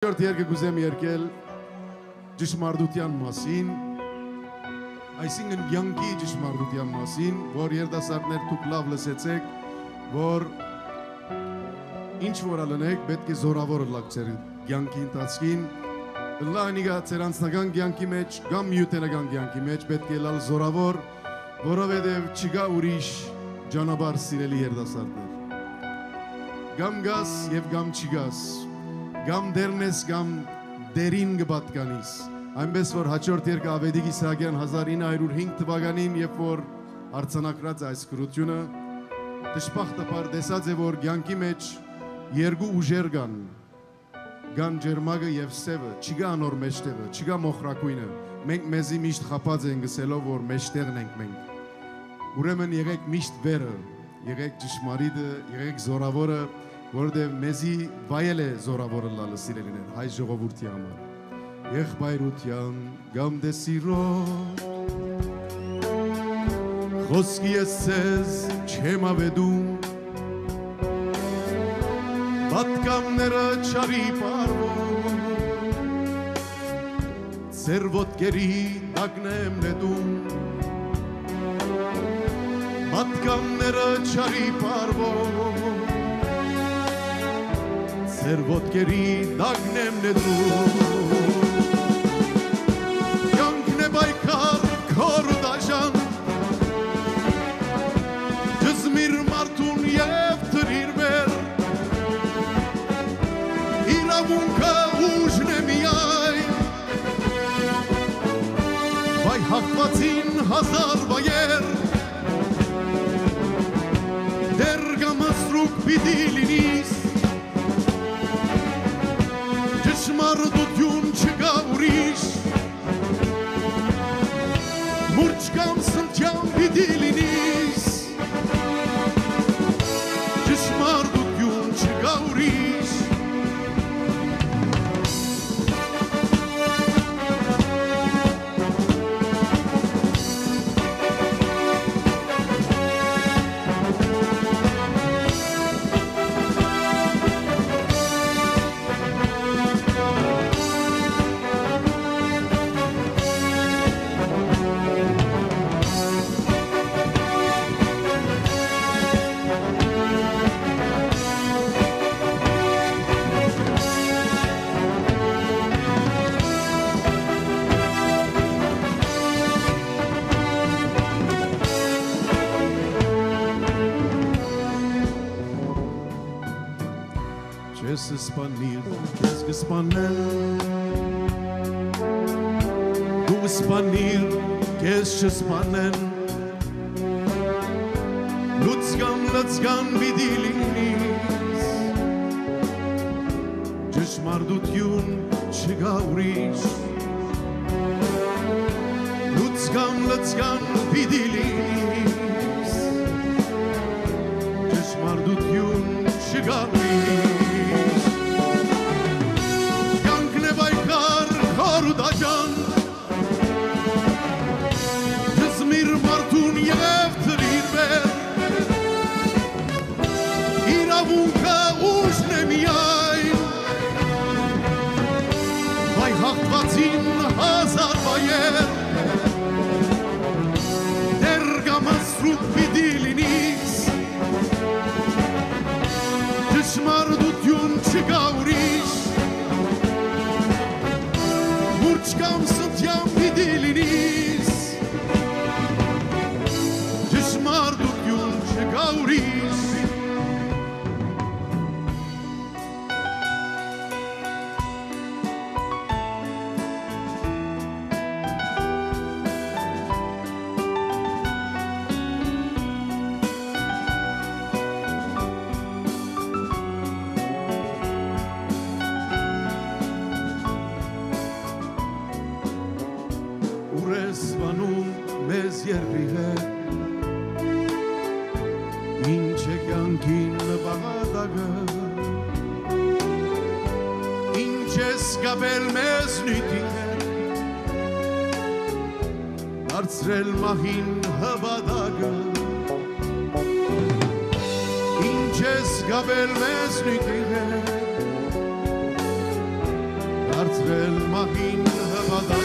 Երկրորդ երկը գուզեմ երկել ճշմարտության մասին, այսինքն յանքի ճշմարտության մասին, որ երդասարդներ դուք լավ լսեցեք, որ ինչ որ ալնեք, պետք է զորավոր լակ ձեր յանքի ընթացքին, լանիգա ձեր անձնական յանքի մեջ, կամ յուտենական յանքի մեջ պետք է լալ զորավոր, որովհետև չկա ուրիշ ճանապարհ սիրելի երդասարդներ։ Գամ գաս եւ գամ չգաս, գամ դերնես կամ դերին կպատկանիս։ Այնպես որ հաջորդ երկը Ավետիք Իսահակյան 1905 թվականին, երբ որ արցանակրած այս գրությունը դժբախտաբար տեսած է որ ցանկի մեջ երկու ուժեր կան։ Կան ջերմագը եւ սևը, չկա անոր մեջտեղը, չկա մոխրակույնը։ Մենք մեզի միշտ խապած ենք գսելով որ մեջտեղն ենք մենք։ Ուրեմն եղեք միշտ վերը, եղեք ճշմարիտը, եղեք զորավորը, որովհետև մեզի վայել է զորավորը լալը սիրելիներ հայ ժողովրդի համար եղբայրության գամ դեսիրո խոսքի ես ցեզ չեմ ավեդում պատկամները չարի պարվում ծեր ոտքերի տակնեմ նետում պատկամները չարի պարվում Ձեր ոտքերի դագնեմ նետում Յանքն է բայկար քոր դաշան Ջզմիր մարդուն եւ թրիր մեր Իրավունքը ուժն է միայն Բայ հաղվածին հազար բայեր Դեր գամասրուկ պիտի լինիս hurçkamsın քեզ կսպանեն Դու սպանիր, քեզ չսպանեն Լուցկան լծկան պիտի լինիս Ճշմարտություն չկա ուրիշ Լուցկան լծկան պիտի չկա է կյանքին նվադագը Ինչ ես գաբել մեզ նույթի հետ Դարձրել մահին հվադագը Ինչ ես գաբել մեզ նույթի հետ դարձրել մահին հպատակը